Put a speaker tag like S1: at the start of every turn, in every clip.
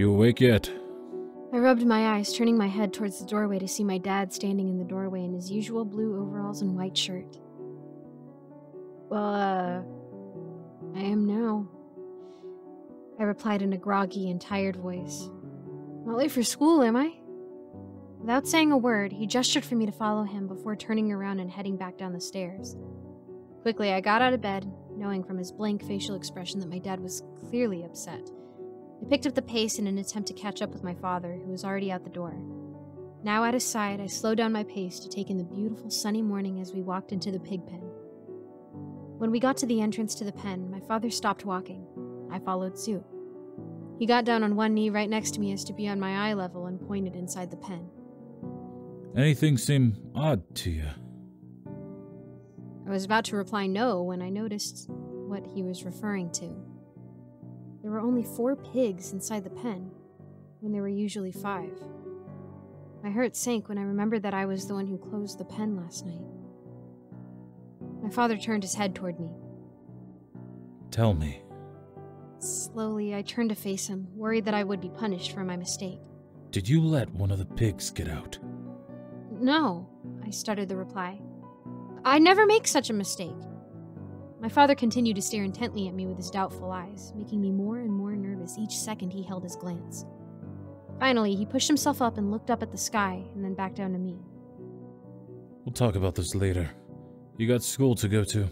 S1: You awake yet?
S2: I rubbed my eyes, turning my head towards the doorway to see my dad standing in the doorway in his usual blue overalls and white shirt. Well, uh, I am now. I replied in a groggy and tired voice. Not late for school, am I? Without saying a word, he gestured for me to follow him before turning around and heading back down the stairs. Quickly, I got out of bed, knowing from his blank facial expression that my dad was clearly upset. I picked up the pace in an attempt to catch up with my father, who was already out the door. Now at his side, I slowed down my pace to take in the beautiful sunny morning as we walked into the pig pen. When we got to the entrance to the pen, my father stopped walking. I followed suit. He got down on one knee right next to me as to be on my eye level and pointed inside the pen.
S1: Anything seem odd to you?
S2: I was about to reply no when I noticed what he was referring to. There were only four pigs inside the pen, when there were usually five. My heart sank when I remembered that I was the one who closed the pen last night. My father turned his head toward me.
S1: Tell me.
S2: Slowly, I turned to face him, worried that I would be punished for my mistake.
S1: Did you let one of the pigs get out?
S2: No, I stuttered the reply. I never make such a mistake. My father continued to stare intently at me with his doubtful eyes, making me more and more nervous each second he held his glance. Finally, he pushed himself up and looked up at the sky and then back down to me.
S1: We'll talk about this later. You got school to go to.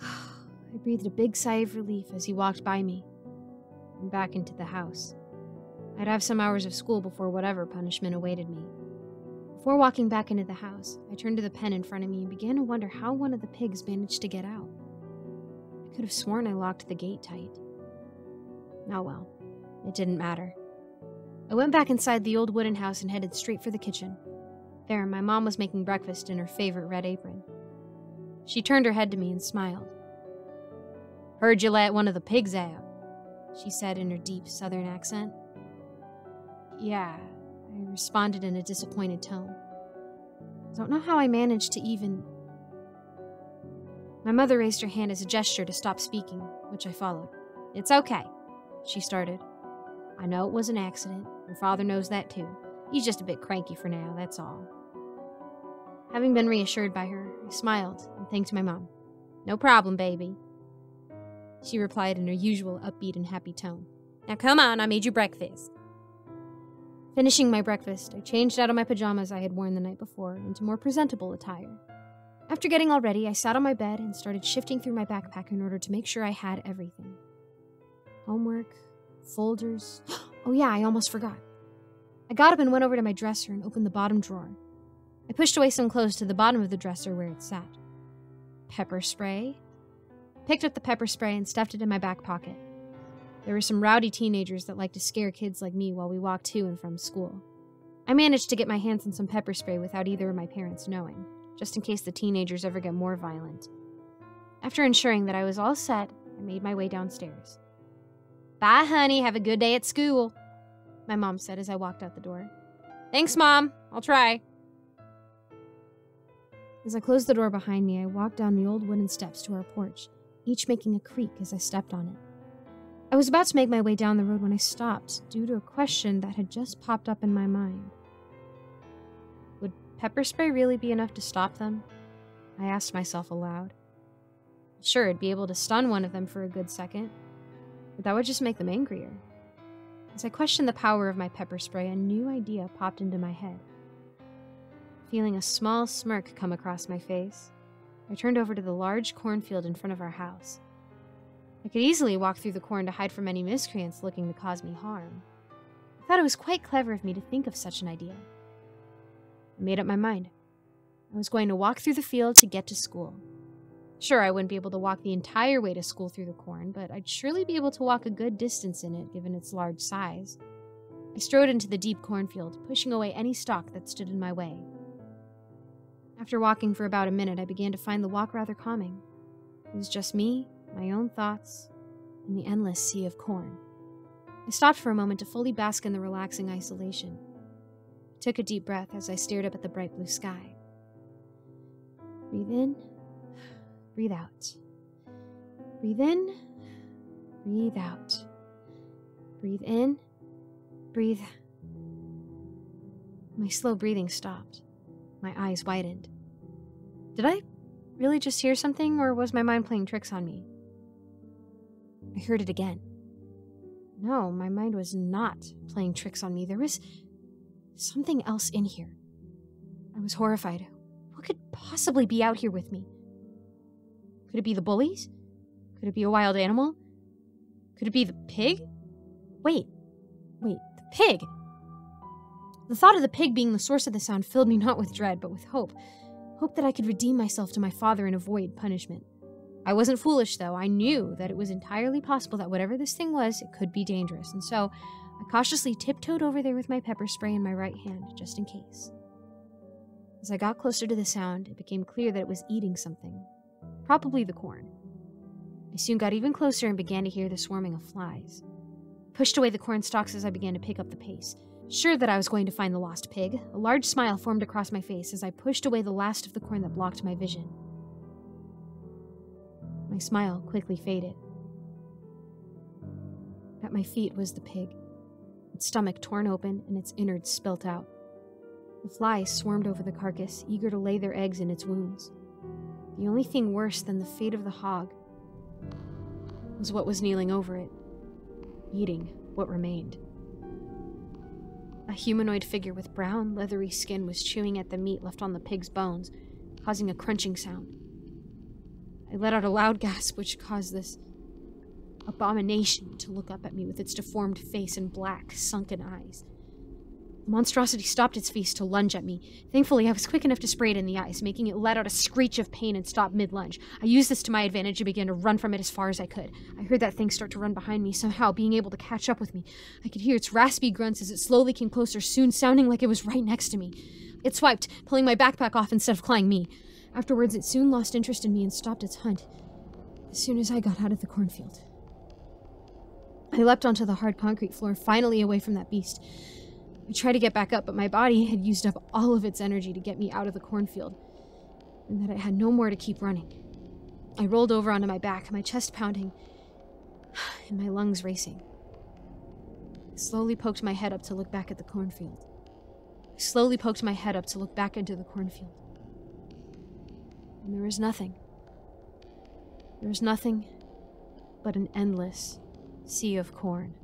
S2: I breathed a big sigh of relief as he walked by me and back into the house. I'd have some hours of school before whatever punishment awaited me. Before walking back into the house, I turned to the pen in front of me and began to wonder how one of the pigs managed to get out. I could have sworn I locked the gate tight. Oh well, it didn't matter. I went back inside the old wooden house and headed straight for the kitchen. There, my mom was making breakfast in her favorite red apron. She turned her head to me and smiled. Heard you let one of the pigs out, she said in her deep southern accent. Yeah, I responded in a disappointed tone. Don't know how I managed to even. My mother raised her hand as a gesture to stop speaking, which I followed. It's okay, she started. I know it was an accident. Your father knows that too. He's just a bit cranky for now, that's all. Having been reassured by her, I smiled and thanked my mom. No problem, baby. She replied in her usual upbeat and happy tone. Now come on, I made you breakfast. Finishing my breakfast, I changed out of my pajamas I had worn the night before into more presentable attire. After getting all ready, I sat on my bed and started shifting through my backpack in order to make sure I had everything homework, folders. Oh, yeah, I almost forgot. I got up and went over to my dresser and opened the bottom drawer. I pushed away some clothes to the bottom of the dresser where it sat. Pepper spray. Picked up the pepper spray and stuffed it in my back pocket. There were some rowdy teenagers that liked to scare kids like me while we walked to and from school. I managed to get my hands on some pepper spray without either of my parents knowing, just in case the teenagers ever get more violent. After ensuring that I was all set, I made my way downstairs. Bye, honey. Have a good day at school, my mom said as I walked out the door. Thanks, Mom. I'll try. As I closed the door behind me, I walked down the old wooden steps to our porch, each making a creak as I stepped on it. I was about to make my way down the road when I stopped due to a question that had just popped up in my mind. Would pepper spray really be enough to stop them? I asked myself aloud. Sure, it'd be able to stun one of them for a good second, but that would just make them angrier. As I questioned the power of my pepper spray, a new idea popped into my head. Feeling a small smirk come across my face, I turned over to the large cornfield in front of our house. I could easily walk through the corn to hide from any miscreants looking to cause me harm. I thought it was quite clever of me to think of such an idea. I made up my mind. I was going to walk through the field to get to school. Sure, I wouldn't be able to walk the entire way to school through the corn, but I'd surely be able to walk a good distance in it given its large size. I strode into the deep cornfield, pushing away any stalk that stood in my way. After walking for about a minute, I began to find the walk rather calming. It was just me my own thoughts, and the endless sea of corn. I stopped for a moment to fully bask in the relaxing isolation. I took a deep breath as I stared up at the bright blue sky. Breathe in, breathe out. Breathe in, breathe out. Breathe in, breathe. My slow breathing stopped. My eyes widened. Did I really just hear something, or was my mind playing tricks on me? I heard it again. No, my mind was not playing tricks on me. There was something else in here. I was horrified. What could possibly be out here with me? Could it be the bullies? Could it be a wild animal? Could it be the pig? Wait, wait, the pig! The thought of the pig being the source of the sound filled me not with dread, but with hope. Hope that I could redeem myself to my father and avoid punishment. I wasn't foolish, though. I knew that it was entirely possible that whatever this thing was, it could be dangerous, and so I cautiously tiptoed over there with my pepper spray in my right hand, just in case. As I got closer to the sound, it became clear that it was eating something, probably the corn. I soon got even closer and began to hear the swarming of flies. I pushed away the corn stalks as I began to pick up the pace. Sure that I was going to find the lost pig, a large smile formed across my face as I pushed away the last of the corn that blocked my vision. Smile quickly faded. At my feet was the pig, its stomach torn open and its innards spilt out. The flies swarmed over the carcass, eager to lay their eggs in its wounds. The only thing worse than the fate of the hog was what was kneeling over it, eating what remained. A humanoid figure with brown, leathery skin was chewing at the meat left on the pig's bones, causing a crunching sound. I let out a loud gasp, which caused this abomination to look up at me with its deformed face and black, sunken eyes. The monstrosity stopped its feast to lunge at me. Thankfully, I was quick enough to spray it in the eyes, making it let out a screech of pain and stop mid lunge. I used this to my advantage and began to run from it as far as I could. I heard that thing start to run behind me, somehow being able to catch up with me. I could hear its raspy grunts as it slowly came closer, soon sounding like it was right next to me. It swiped, pulling my backpack off instead of clawing me. Afterwards, it soon lost interest in me and stopped its hunt as soon as I got out of the cornfield. I leapt onto the hard concrete floor, finally away from that beast. I tried to get back up, but my body had used up all of its energy to get me out of the cornfield, and that I had no more to keep running. I rolled over onto my back, my chest pounding, and my lungs racing. I slowly poked my head up to look back at the cornfield. I slowly poked my head up to look back into the cornfield. And there was nothing. There is nothing but an endless sea of corn.